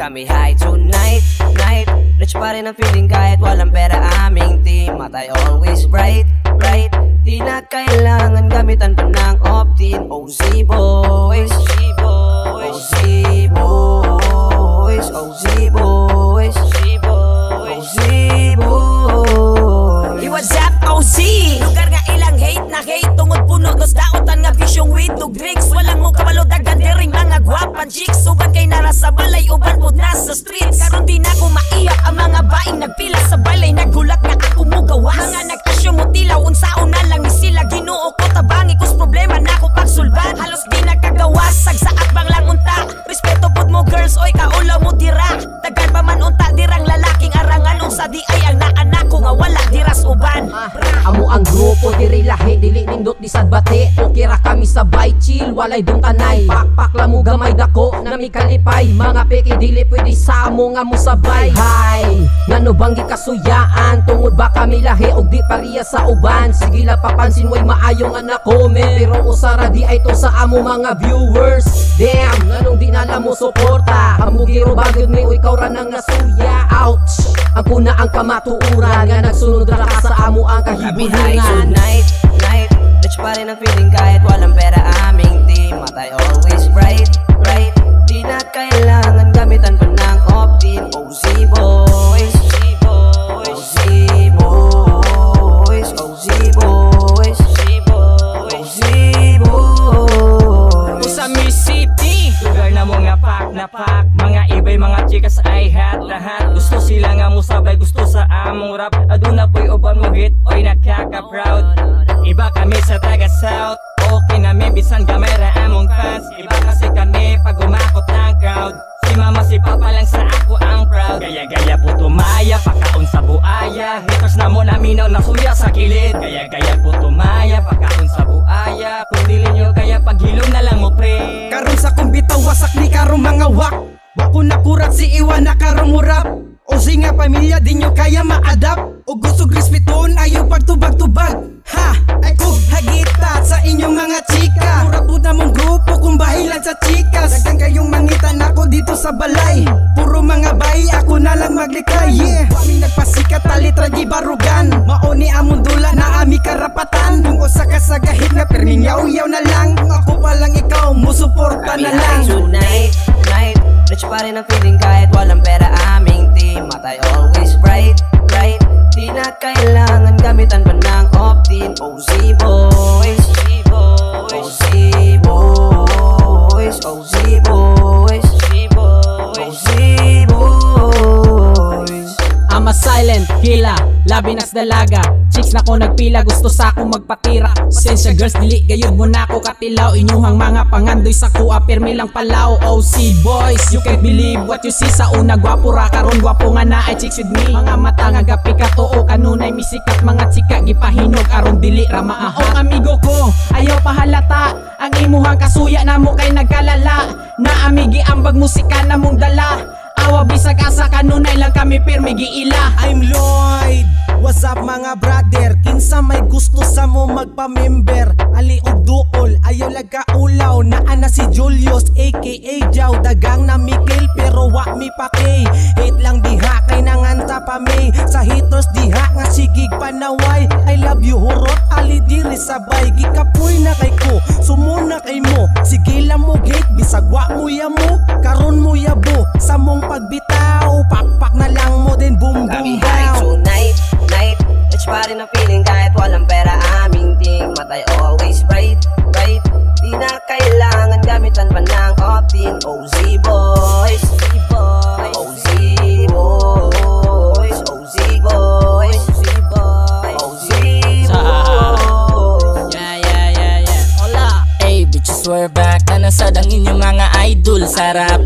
kami high tonight Night, rich pa rin ang feeling kahit walang pera aming team. Matay always bright, bright Di na kailangan gamitan pa ng opt-in. OZ boys, OZ boys, OZ boys, OZ boys, OZ boys. What's up, OZ? Walay dong tanay Pakpak la mo gamay dako na mi kalipay. Mga peke dili pwede sa amo nga mo sabay. Hay ngano bang gikasuyaan? Tungod ba kami lahi og di pariya sa uban? Sige la papansin way maayong anak ko men Pero usara di ay to sa amo mga viewers. Damn nganong di na mo suporta? Hamugiro bagod mi ikaw ra nang nasuya. Ouch! Ang kuna ang kamatuuran nga nagsunod ra ka sa amo ang kahibulungan tonight, night Rich pa rin ang feeling kahit walang pera team Matay always bright, bright Di na kailangan gamitan pa ng opt-in. OZ boys, OZ boys, OZ boys, OZ boys. Usami City Lugar na mga pak na pak. Mga ibay mga chikas ay hat lahat. Gusto sila nga mo sabay gusto sa among rap. Aduna po'y uban mo hit oy nakaka-proud. Iba kami sa taga Na may bisan gamay ra among fans. Iba kasi kami pag umakot ng crowd. Si mama si papa lang sa ako ang proud. Gaya-gaya po tumaya pakaon sa buaya. Haters na mo naminaw na suya sa kilid. Gaya-gaya po tumaya pakaon sa buaya. Kung dili nyo kaya paghilom na lang mo pre. Karon sa kong bitaw wasak ni karong mga wak. Wako na kurat si Iwan na karong murap. O nga pamilya di nyo kaya ma-adapt. O gusto grispiton ayaw pagtubag-tubag Ha! Ay kog hagita sa inyong mga chika. Mura po na mong grupo kung bahilan sa chikas Dagang kayong mangitan ako dito sa balay. Puro mga bay ako na lang maglikay Yeah! Wami nagpasikat talit ragi barugan. Maoni among dula na ami karapatan. Kung usa ka sa gahit na perming yaw-yaw na lang. Kung ako pa lang ikaw musuporta na lang. tonight, night Rich pa rin ang feeling kahit walang pera aming team. Matay always bright, Ama silent, hila, labi nas dalaga. Chicks na ko nagpila, gusto sa akong magpatira. Sensya girls, dili gayud mo na ako katilaw Inyuhang mga pangandoy sa kuha, pirmi lang palaw. OC boys, you can't believe what you see. Sa una, gwapo ra karon gwapo nga na ay chicks with me. Mga mata nga gapi ka too, kanunay misikat. Mga chika, gipahinog, aron dili ra maaha Ang amigo ko, ayaw pahalata Ang imuhang kasuya na mo kay nagkalala. Na amigi ambag musika na mong dala Awa bisag asa kanunay lang kami pirmi giila. I'm Lloyd. What's up mga brother? Kinsa may gusto sa mo magpa-member? Ali og duol Ayaw laga ulaw Naa na si Julius aka Jaw Dagang na Mikil pero wa mi pake Hate lang diha kay nanganta pa may Sa haters diha nga sigig panaway. I love you hurot sabay Gikapoy na kay ko. Sumuna kay mo. Sige lang mo gate Bisag wa mo ya mo. Karon mo yabo Sa mong pagbitaw. Pakpak na lang mo din boom Kami boom high down tonight, night. Rich pa rin ang feeling kahit walang pera idol sa rap.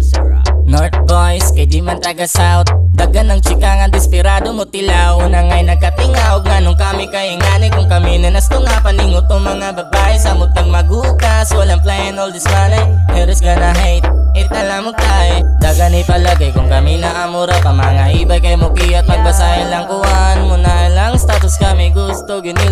North Boys, kay di man taga South. Dagan ng chika nga desperado mo tilaw. Una nga'y nagkatingaw nga nung kami kay ngani Kung kami na nasto nga paningot tong mga babae. Sa mutang magukas, walang plan all this money Haters gonna hate, it alam mo tayo Dagan ipalagay kung kami na amura Pa mga ibay kay muki at magbasahin lang kuhan Muna lang status kami gusto Gini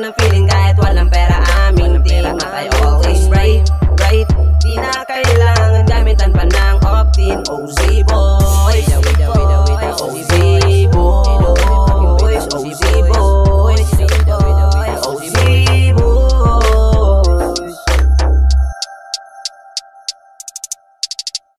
lang ng feeling kahit walang pera aming team At always right, right? Di na kailangan gamitan pa ng opt-in. O zibol